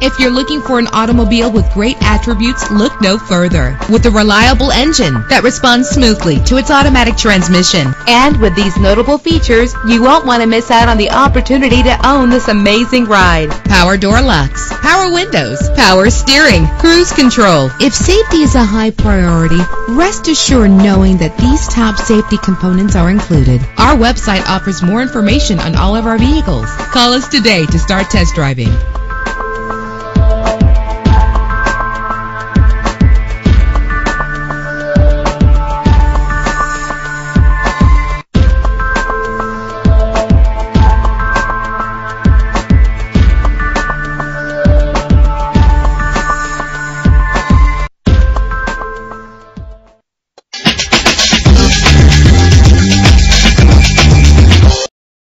If you're looking for an automobile with great attributes, look no further. With a reliable engine that responds smoothly to its automatic transmission. And with these notable features, you won't want to miss out on the opportunity to own this amazing ride. Power door locks, power windows, power steering, cruise control. If safety is a high priority, rest assured knowing that these top safety components are included. Our website offers more information on all of our vehicles. Call us today to start test driving.